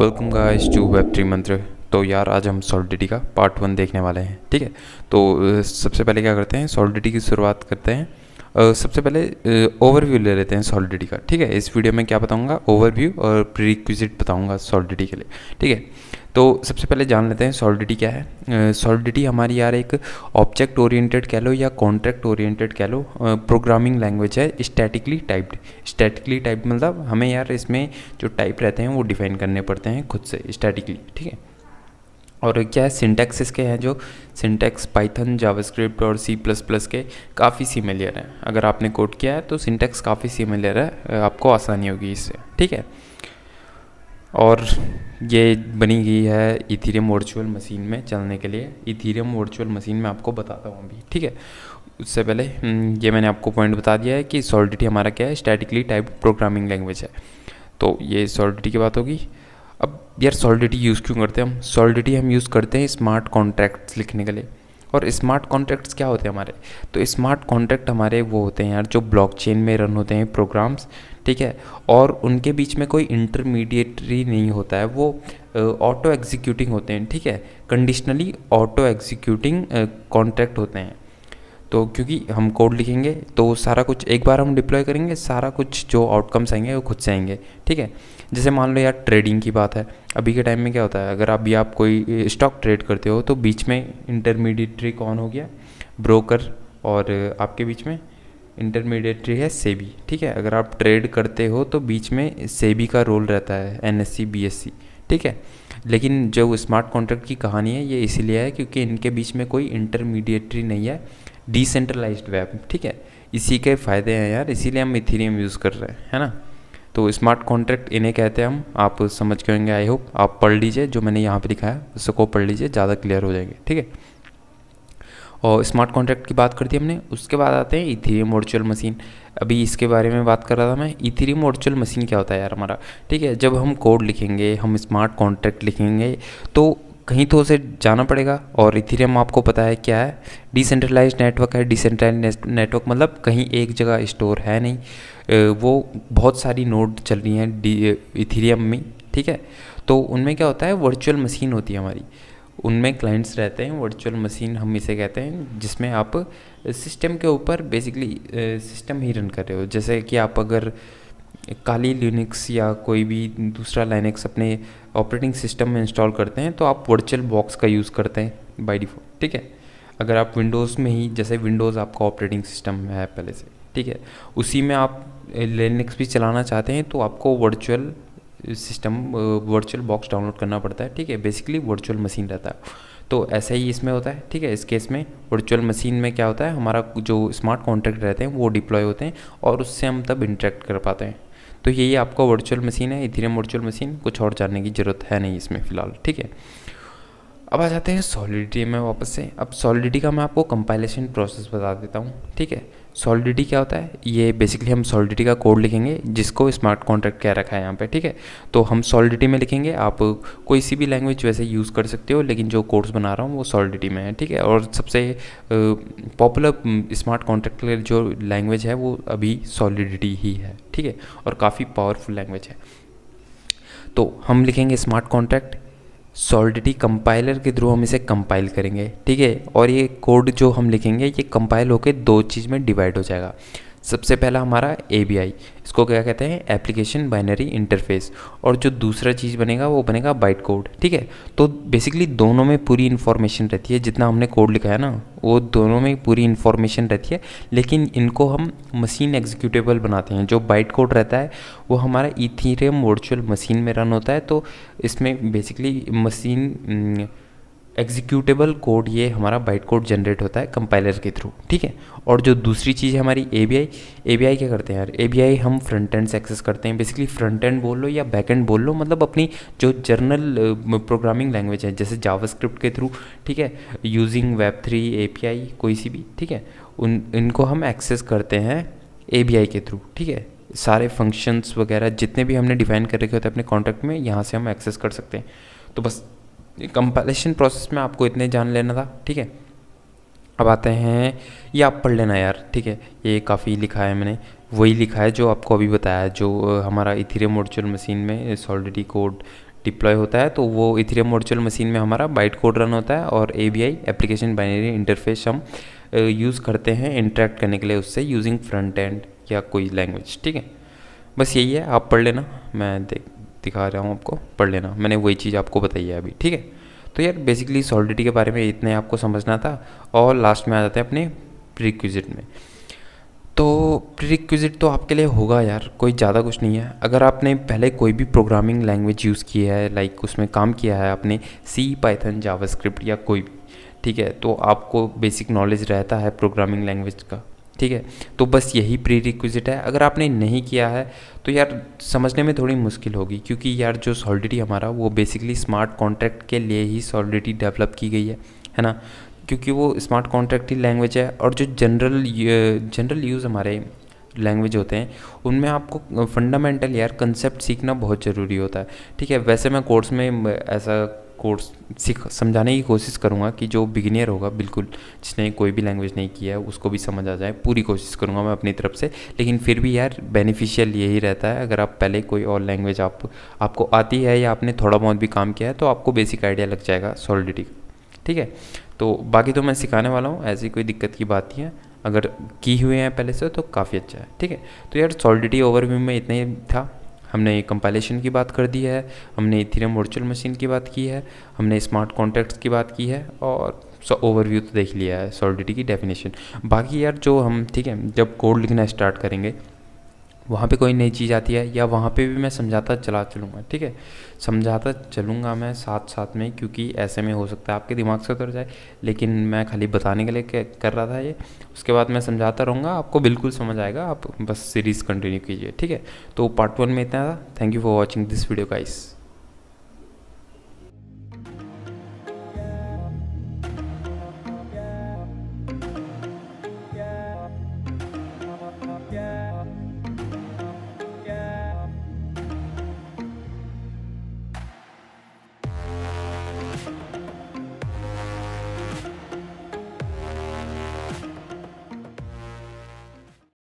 Welcome guys to web three मंत्र तो यार आज हम सॉलिडिटी का पार्ट वन देखने वाले हैं, ठीक है? तो सबसे पहले क्या करते हैं? सॉलिडिटी की शुरुआत करते हैं। सबसे पहले ओवरव्यू ले लेते हैं सॉलिडिटी का ठीक है? इस वीडियो में क्या बताऊँगा? ओवरव्यू और प्रीरिक्विजिट बताऊँगा सॉलिडिटी के लिए ठीक है? तो सबसे पहले जान लेते हैं सॉलिडिटी क्या है। सॉलिडिटी uh, हमारी यार एक ऑब्जेक्ट ओरिएंटेड कह लो या कॉन्ट्रैक्ट ओरिएंटेड कह लो प्रोग्रामिंग लैंग्वेज है स्टैटिकली टाइप्ड स्टैटिकली टाइप मतलब हमें यार इसमें जो टाइप रहते हैं वो डिफाइन करने पड़ते हैं खुद से स्टैटिकली ठीक है? और क्या है सिंटैक्स इसके हैं जो सिंटैक्स पाइथन जावास्क्रिप्ट और सी प्लस प्लस के काफ़ी सिमिलियर हैं। अगर आपने कोड किया है तो सिंटैक्स काफ़ी सिमिलियर है आपको आसानी होगी इससे ठीक है? और ये बनी गई है इथीरियम वर्चुअल मशीन में चलने के लिए। इथीरियम वर्चुअल मशीन में आपको बताता हूँ अभी ठीक है? उससे पहले हम्म, ये मैंने आपको पॉइंट बता दिया है कि सॉलिडिटी हमारा क्या है स्टैटिकली टाइप प्रोग्रामिंग लैंग्वेज है। तो ये सॉलिडिटी की बात होगी यार सॉलिडिटी यूज़ क्यों करते हैं हम? सॉलिडिटी हम यूज़ करते हैं स्मार्ट कॉन्ट्रैक्ट्स लिखने के लिए। और स्मार्ट कॉन्ट्रैक्ट्स क्या होते हैं हमारे? तो स्मार्ट कॉन्ट्रैक्ट हमारे वो होते हैं यार जो ब्लॉकचेन में रन होते हैं प्रोग्राम्स ठीक है? और उनके बीच में कोई इंटरमीडिएटरी नहीं होता है, वो ऑटो एग्जीक्यूटिंग होते हैं, ठीक है? कंडीशनली ऑटो एग्जीक्यूटिंग कॉन्ट्रैक्ट होते हैं। तो क्योंकि हम कोड लिखेंगे तो सारा कुछ एक बार हम डिप्लॉय करेंगे, सारा कुछ जो आउटकम्स आएँगे वो खुद से आएँगे, ठीक है? जैसे मान लो यार ट्रेडिंग की बात है, अभी के टाइम में क्या होता है, अगर अभी आप कोई स्टॉक ट्रेड करते हो तो बीच में इंटरमीडिएटरी कौन हो गया? ब्रोकर और आपके बीच में इंटरमीडिएटरी है सेबी ठीक है? अगर आप ट्रेड करते हो तो बीच में सेबी का रोल रहता है एन एस ठीक है? लेकिन जो स्मार्ट कॉन्ट्रैक्ट की कहानी है, ये इसीलिए है क्योंकि इनके बीच में कोई इंटरमीडिएटरी नहीं है डिसेंट्रलाइज्ड वेब ठीक है? इसी के फ़ायदे हैं यार, इसीलिए हम इथीरियम यूज़ कर रहे हैं, है ना? तो स्मार्ट कॉन्ट्रैक्ट इन्हें कहते हैं हम, आप समझ के होंगे आई होप आप पढ़ लीजिए, जो मैंने यहाँ पर लिखा है उसको पढ़ लीजिए, ज़्यादा क्लियर हो जाएँगे, ठीक है? और स्मार्ट कॉन्ट्रैक्ट की बात कर दी हमने। उसके बाद आते हैं इथीरियम वर्चुअल मशीन अभी इसके बारे में बात कर रहा था मैं। इथीरियम वर्चुअल मशीन क्या होता है यार हमारा? ठीक है, जब हम कोड लिखेंगे, हम स्मार्ट कॉन्ट्रैक्ट लिखेंगे तो कहीं तो उसे जाना पड़ेगा। और इथीरियम आपको पता है क्या है? डिसेंट्रलाइज नेटवर्क है। डिसेंट्रलाइज नेटवर्क मतलब कहीं एक जगह स्टोर है नहीं। वो बहुत सारी नोड चल रही हैं इथीरियम में। ठीक है? तो उनमें क्या होता है? वर्चुअल मशीन होती है हमारी। उनमें क्लाइंट्स रहते हैं वर्चुअल मशीन हम इसे कहते हैं, जिसमें आप सिस्टम के ऊपर बेसिकली सिस्टम ही रन कर रहे हो। जैसे कि आप अगर काली लिनक्स या कोई भी दूसरा लाइनक्स अपने ऑपरेटिंग सिस्टम में इंस्टॉल करते हैं तो आप वर्चुअल बॉक्स का यूज़ करते हैं बाय डिफ़ॉल्ट ठीक है? अगर आप विंडोज़ में ही, जैसे विंडोज़ आपका ऑपरेटिंग सिस्टम है पहले से, ठीक है? उसी में आप लिनक्स भी चलाना चाहते हैं तो आपको virtual system virtual box download करना पड़ता है, ठीक है? बेसिकली वर्चुअल मशीन रहता है। तो ऐसा ही इसमें होता है, ठीक है? इस केस में वर्चुअल मशीन में क्या होता है? हमारा जो स्मार्ट कॉन्ट्रैक्ट रहते हैं, वो डिप्लॉय होते हैं और उससे हम तब इंटरेक्ट कर पाते हैं। तो यही आपका वर्चुअल मशीन है इथीरियम वर्चुअल मशीन कुछ और जानने की ज़रूरत है नहीं इसमें फ़िलहाल, ठीक है? अब आ जाते हैं सॉलिडिटी में वापस से। अब सॉलिडिटी का मैं आपको कंपाइलेशन प्रोसेस बता देता हूँ, ठीक है? सॉलिडिटी क्या होता है? ये बेसिकली हम सॉलिडिटी का कोड लिखेंगे, जिसको स्मार्ट कॉन्ट्रैक्ट कह रखा है यहाँ पे, ठीक है? तो हम सॉलिडिटी में लिखेंगे, आप कोई सी भी लैंग्वेज वैसे यूज़ कर सकते हो, लेकिन जो कोर्स बना रहा हूँ वो सॉलिडिटी में है, ठीक है? और सबसे पॉपुलर स्मार्ट कॉन्ट्रैक्ट के जो लैंग्वेज है वो अभी सॉलिडिटी ही है, ठीक है? और काफ़ी पावरफुल लैंग्वेज है। तो हम लिखेंगे स्मार्ट कॉन्ट्रैक्ट सॉलिडिटी कंपाइलर के थ्रू हम इसे कंपाइल करेंगे, ठीक है? और ये कोड जो हम लिखेंगे, ये कंपाइल होकर दो चीज़ में डिवाइड हो जाएगा। सबसे पहला हमारा ABI इसको क्या कहते हैं? एप्लीकेशन बाइनरी इंटरफेस और जो दूसरा चीज़ बनेगा, वो बनेगा बाइट कोड ठीक है? तो बेसिकली दोनों में पूरी इन्फॉर्मेशन रहती है, जितना हमने कोड लिखा है ना, वो दोनों में पूरी इन्फॉर्मेशन रहती है। लेकिन इनको हम मशीन एग्जीक्यूटेबल बनाते हैं। जो बाइट कोड रहता है, वो हमारा इथीरियम वर्चुअल मशीन में रन होता है तो इसमें बेसिकली मशीन एग्जीक्यूटेबल कोड ये हमारा बाइट कोड जनरेट होता है कंपाइलर के थ्रू ठीक है? और जो दूसरी चीज़ है हमारी ए बी आई ए बी आई क्या करते हैं यार? ए बी आई हम फ्रंट एंड से एक्सेस करते हैं। बेसिकली फ्रंट एंड बोल लो या बैक एंड बोल लो मतलब अपनी जो जर्नल प्रोग्रामिंग लैंग्वेज है, जैसे जावास्क्रिप्ट के थ्रू ठीक है? Using web three A P I कोई सी भी, ठीक है? उन, इनको हम एक्सेस करते हैं ए बी आई के थ्रू ठीक है? सारे फ़ंक्शंस वगैरह जितने भी हमने डिफाइन कर रखे होते हैं अपने कॉन्टैक्ट में, यहाँ से हम एक्सेस कर सकते हैं। तो बस कंपाइलेशन प्रोसेस में आपको इतने जान लेना था, ठीक है? अब आते हैं, ये आप पढ़ लेना यार, ठीक है? ये काफ़ी लिखा है मैंने, वही लिखा है जो आपको अभी बताया, जो हमारा इथीरियम वर्चुअल मशीन में सॉलिडिटी कोड डिप्लॉय होता है तो वो इथेरियम वर्चुअल मशीन में हमारा बाइट कोड रन होता है और एबीआई एप्लीकेशन बाइनरी इंटरफेस हम यूज़ करते हैं इंटरेक्ट करने के लिए उससे यूजिंग फ्रंट एंड या कोई लैंग्वेज ठीक है? बस यही है, आप पढ़ लेना, मैं देख दिखा रहा हूँ आपको, पढ़ लेना। मैंने वही चीज़ आपको बताई है अभी, ठीक है? तो यार बेसिकली सॉलिडिटी के बारे में इतने आपको समझना था और लास्ट में आ जाते हैं अपने प्रीक्विजिट में। तो प्रीक्विजिट तो आपके लिए होगा यार, कोई ज़्यादा कुछ नहीं है। अगर आपने पहले कोई भी प्रोग्रामिंग लैंग्वेज यूज़ की है लाइक उसमें काम किया है आपने सी पाइथन जावास्क्रिप्ट या कोई भी, ठीक है? तो आपको बेसिक नॉलेज रहता है प्रोग्रामिंग लैंग्वेज का। ठीक है? तो बस यही प्री रिक्विजिट है। अगर आपने नहीं किया है तो यार समझने में थोड़ी मुश्किल होगी, क्योंकि यार जो सॉलिडिटी हमारा, वो बेसिकली स्मार्ट कॉन्ट्रैक्ट के लिए ही सॉलिडिटी डेवलप की गई है है ना? क्योंकि वो स्मार्ट कॉन्ट्रैक्ट ही लैंग्वेज है, और जो जनरल जनरल यूज़ हमारे लैंग्वेज होते हैं, उनमें आपको फंडामेंटल यार कंसेप्ट सीखना बहुत ज़रूरी होता है। ठीक है? वैसे मैं कोर्स में, ऐसा कोर्स सीख, समझाने की कोशिश करूँगा कि जो बिगिनियर होगा, बिल्कुल, जिसने कोई भी लैंग्वेज नहीं किया है, उसको भी समझ आ जाए, पूरी कोशिश करूँगा मैं अपनी तरफ़ से। लेकिन फिर भी यार बेनिफिशियल यही रहता है, अगर आप पहले कोई और लैंग्वेज आप, आपको आती है या आपने थोड़ा बहुत भी काम किया है तो आपको बेसिक आइडिया लग जाएगा सॉलिडिटी का, ठीक है? तो बाकी तो मैं सिखाने वाला हूँ, ऐसी कोई दिक्कत की बात नहीं है। अगर की हुए हैं पहले से तो काफ़ी अच्छा है, ठीक है? तो यार सॉलिडिटी ओवरव्यू में इतना ही था। हमने कंपाइलेशन की बात कर दी है, हमने इथेरियम वर्चुअल मशीन की बात की है, हमने स्मार्ट कॉन्ट्रैक्ट्स की बात की है और सो ओवरव्यू तो देख लिया है सॉलिडिटी की डेफिनेशन बाकी यार जो हम, ठीक है, जब कोड लिखना स्टार्ट करेंगे वहाँ पे कोई नई चीज़ आती है या वहाँ पे भी मैं समझाता चला चलूँगा, ठीक है? समझाता चलूँगा मैं साथ साथ में क्योंकि ऐसे में हो सकता है आपके दिमाग से उतर जाए, लेकिन मैं खाली बताने के लिए कर रहा था ये। उसके बाद मैं समझाता रहूँगा, आपको बिल्कुल समझ आएगा, आप बस सीरीज़ कंटिन्यू कीजिए, ठीक है? तो पार्ट वन में इतना था, thank you for watching this video, guys.